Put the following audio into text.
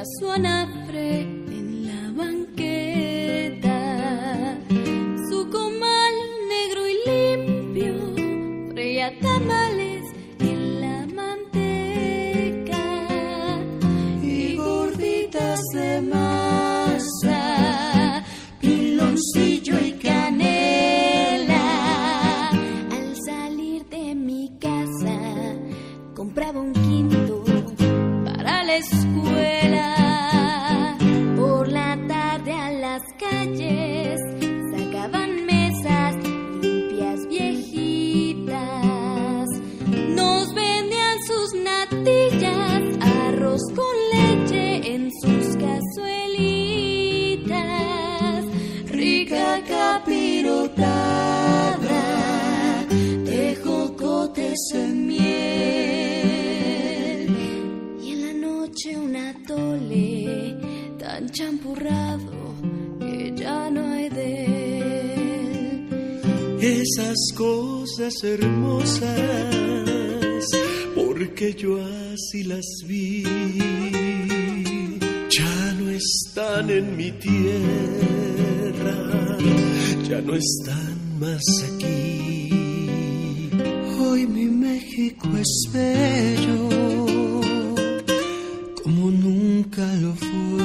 Tenía su anafre en la banqueta, su comal negro y limpio, freía tamales en la manteca y gorditas de masa, piloncillo y canela. Al salir de mi casa, compraba un quinto. Rica capirotada de jocotes en miel. Y en la noche un atole tan champurrado que ya no hay de él. Esas cosas hermosas, porque yo así las vi, ya no están en mi tierra, ya no están más aquí. Hoy mi México es bello, como nunca lo fue